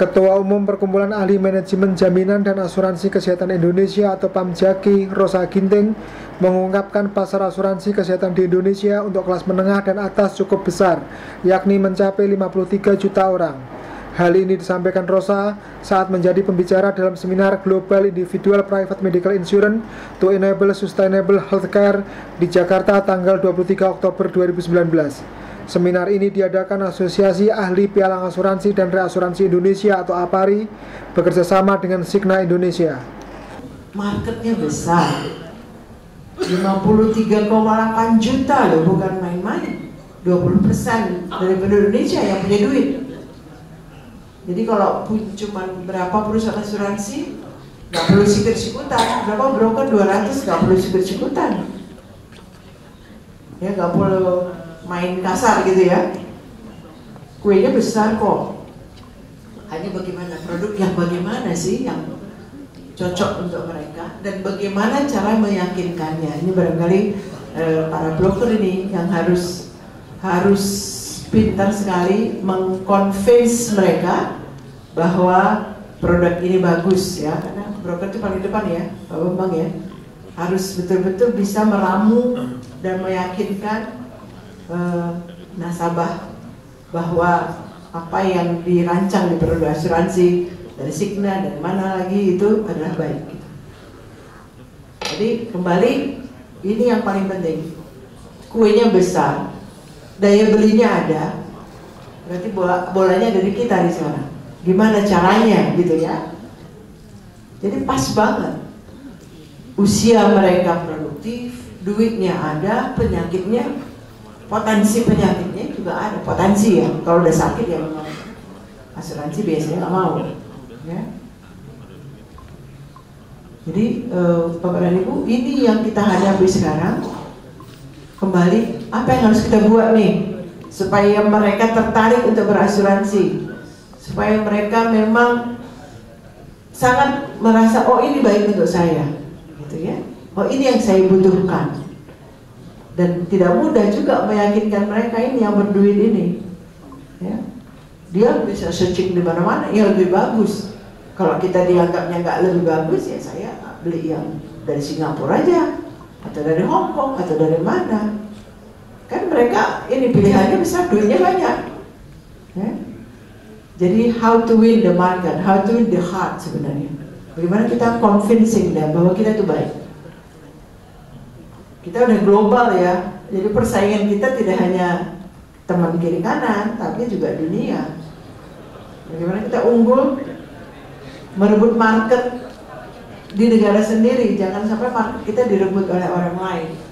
Ketua Umum Perkumpulan Ahli Manajemen Jaminan dan Asuransi Kesehatan Indonesia atau PAMJAKI, Rosa Ginting, mengungkapkan pasar asuransi kesehatan di Indonesia untuk kelas menengah dan atas cukup besar, yakni mencapai 53 juta orang. Hal ini disampaikan Rosa saat menjadi pembicara dalam seminar Global Individual Private Medical Insurance to Enable Sustainable Healthcare di Jakarta tanggal 23 Oktober 2019. Seminar ini diadakan Asosiasi Ahli Pialang Asuransi dan Reasuransi Indonesia atau APARI bekerjasama dengan Signa Indonesia. Marketnya besar, 53,8 juta loh, bukan main-main. 20 persen dari Indonesia yang punya duit. Jadi kalau cuma berapa perusahaan asuransi, nggak perlu sikut-sikutan. Berapa broker 200 nggak perlu sikut-sikutan. Ya nggak perlu main kasar gitu ya. Kuenya besar kok. Hanya bagaimana produk yang bagaimana sih yang cocok untuk mereka? Dan bagaimana cara meyakinkannya? Ini barangkali eh, para broker ini yang harus harus pintar sekali mengconvince mereka bahwa produk ini bagus ya. Karena broker itu paling depan ya Pak Bambang ya. Harus betul-betul bisa meramu dan meyakinkan eh, nasabah bahwa apa yang dirancang di produk asuransi dari Signa dan mana lagi itu adalah baik. Jadi kembali ini yang paling penting. Kuenya besar, daya belinya ada, berarti bola, bolanya dari kita di sana. Gimana caranya gitu ya? Jadi pas banget. Usia mereka produktif, duitnya ada, penyakitnya potensi penyakitnya juga ada. Potensi ya. Kalau udah sakit ya asuransi biasanya nggak mau ya. Jadi eh, bapak dan ibu ini yang kita hadapi sekarang kembali apa yang harus kita buat nih supaya mereka tertarik untuk berasuransi supaya mereka memang sangat merasa oh ini baik untuk saya gitu ya. Oh ini yang saya butuhkan dan tidak mudah juga meyakinkan mereka ini yang berduit ini. Ya. Dia bisa searching di mana-mana yang lebih bagus. Kalau kita dianggapnya nggak lebih bagus ya saya beli yang dari Singapura aja atau dari Hong Kong atau dari mana. Kan mereka ini pilihannya besar duitnya banyak. Ya? jadi how to win the market how to win the heart sebenarnya. Bagaimana kita convincing them bahwa kita itu baik kita udah global ya. Jadi persaingan kita tidak hanya teman kiri kanan tapi juga dunia. Bagaimana kita unggul merebut market di negara sendiri. Jangan sampai market kita direbut oleh orang lain